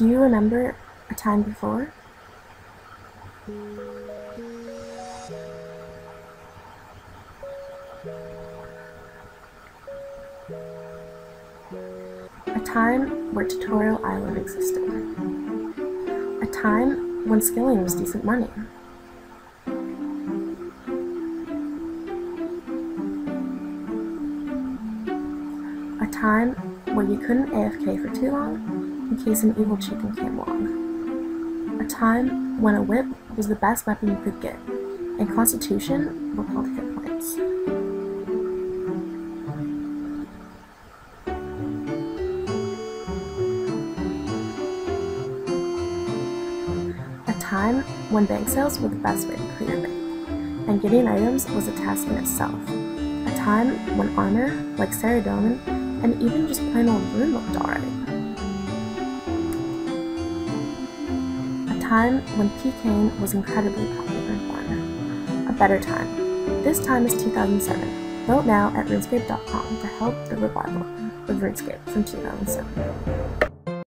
Do you remember a time before? A time where Tutorial Island existed. A time when skilling was decent money. A time where you couldn't AFK for too long in case an evil chicken came along. A time when a whip was the best weapon you could get, and Constitution were called hit points. A time when bank sales were the best way to clear your bank, and getting items was a task in itself. A time when armor, like Saradomin, and even just plain old rune looked alright. Time when PKing was incredibly popular and fun. A better time. This time is 2007. Vote now at runescape.com to help the revival of RuneScape from 2007.